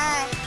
Bye.